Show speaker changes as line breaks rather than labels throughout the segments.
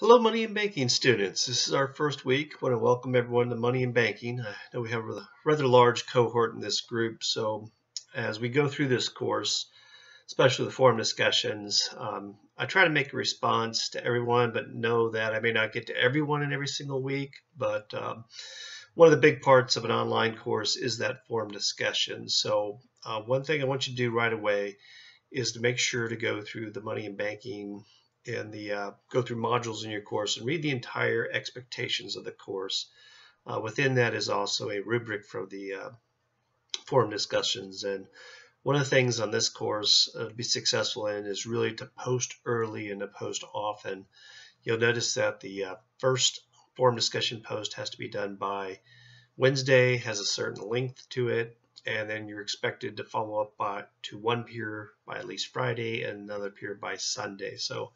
Hello, Money and Banking students. This is our first week. I want to welcome everyone to Money and Banking. I know we have a rather large cohort in this group, so as we go through this course, especially the forum discussions, um, I try to make a response to everyone, but know that I may not get to everyone in every single week. But um, one of the big parts of an online course is that forum discussion. So uh, one thing I want you to do right away is to make sure to go through the Money and Banking and the uh, go through modules in your course and read the entire expectations of the course. Uh, within that is also a rubric for the uh, forum discussions. And one of the things on this course uh, to be successful in is really to post early and to post often. You'll notice that the uh, first forum discussion post has to be done by Wednesday, has a certain length to it, and then you're expected to follow up by, to one peer by at least Friday and another peer by Sunday. So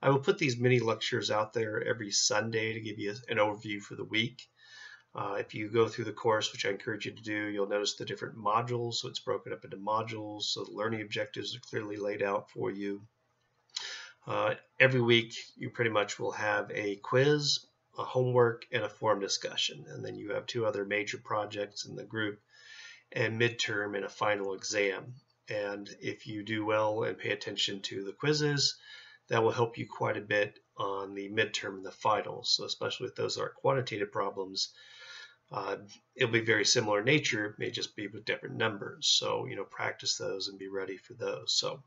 I will put these mini lectures out there every Sunday to give you an overview for the week. Uh, if you go through the course, which I encourage you to do, you'll notice the different modules. So it's broken up into modules. So the learning objectives are clearly laid out for you. Uh, every week, you pretty much will have a quiz, a homework, and a forum discussion. And then you have two other major projects in the group and midterm and a final exam. And if you do well and pay attention to the quizzes, that will help you quite a bit on the midterm and the finals. So especially if those are quantitative problems, uh, it'll be very similar in nature, it may just be with different numbers. So, you know, practice those and be ready for those. So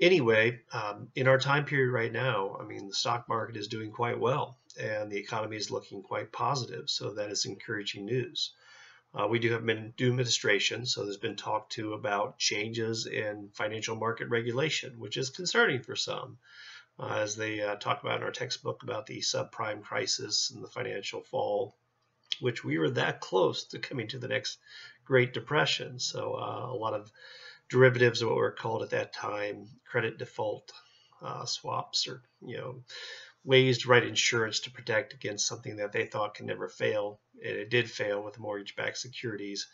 anyway, um, in our time period right now, I mean, the stock market is doing quite well and the economy is looking quite positive. So that is encouraging news. Uh, we do have new administration, so there's been talk too about changes in financial market regulation, which is concerning for some, uh, as they uh, talk about in our textbook about the subprime crisis and the financial fall, which we were that close to coming to the next Great Depression. So uh, a lot of derivatives of what were called at that time credit default uh, swaps, or you know ways to write insurance to protect against something that they thought can never fail. And it did fail with mortgage-backed securities.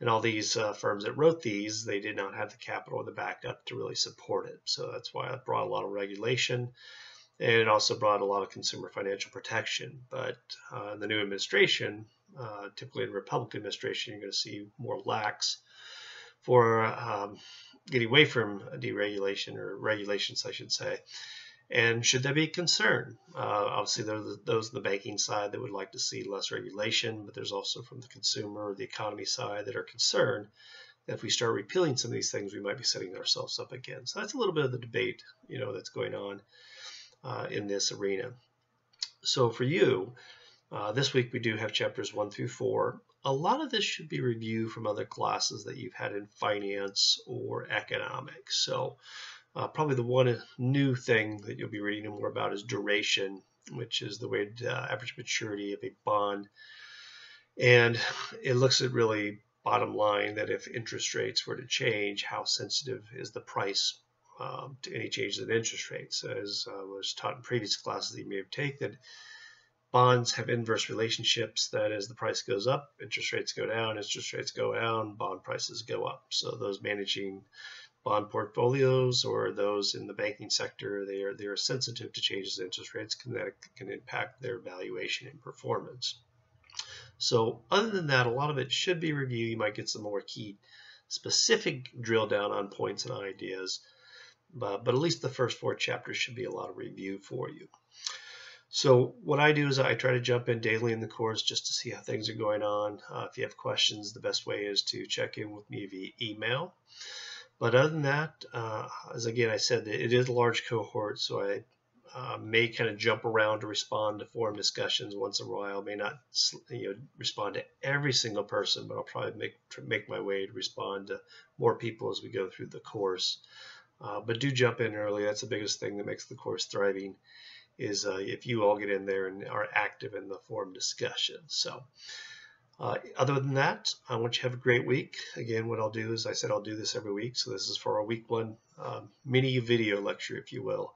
And all these uh, firms that wrote these, they did not have the capital or the backup to really support it. So that's why it brought a lot of regulation. And it also brought a lot of consumer financial protection. But uh, the new administration, uh, typically in Republican administration, you're going to see more lax for um, getting away from deregulation or regulations, I should say. And should there be concern? Uh, obviously, there's those on the banking side that would like to see less regulation, but there's also from the consumer or the economy side that are concerned that if we start repealing some of these things, we might be setting ourselves up again. So that's a little bit of the debate, you know, that's going on uh, in this arena. So for you, uh, this week we do have chapters one through four. A lot of this should be review from other classes that you've had in finance or economics. So uh, probably the one new thing that you'll be reading more about is duration, which is the weighted uh, average maturity of a bond. And it looks at really bottom line that if interest rates were to change, how sensitive is the price um, to any changes in interest rates? As uh, was taught in previous classes that you may have taken, bonds have inverse relationships. That as the price goes up, interest rates go down, interest rates go down, bond prices go up. So those managing bond portfolios or those in the banking sector, they are, they are sensitive to changes in interest rates can, that can impact their valuation and performance. So other than that, a lot of it should be review. You might get some more key specific drill down on points and ideas, but, but at least the first four chapters should be a lot of review for you. So what I do is I try to jump in daily in the course just to see how things are going on. Uh, if you have questions, the best way is to check in with me via email. But other than that, uh, as again I said, it is a large cohort, so I uh, may kind of jump around to respond to forum discussions once in a while. May not you know respond to every single person, but I'll probably make make my way to respond to more people as we go through the course. Uh, but do jump in early. That's the biggest thing that makes the course thriving. Is uh, if you all get in there and are active in the forum discussion. So. Uh, other than that, I want you to have a great week. Again, what I'll do is I said I'll do this every week. So this is for a week one um, mini video lecture, if you will.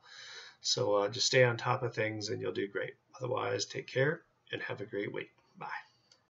So uh, just stay on top of things and you'll do great. Otherwise, take care and have a great week. Bye.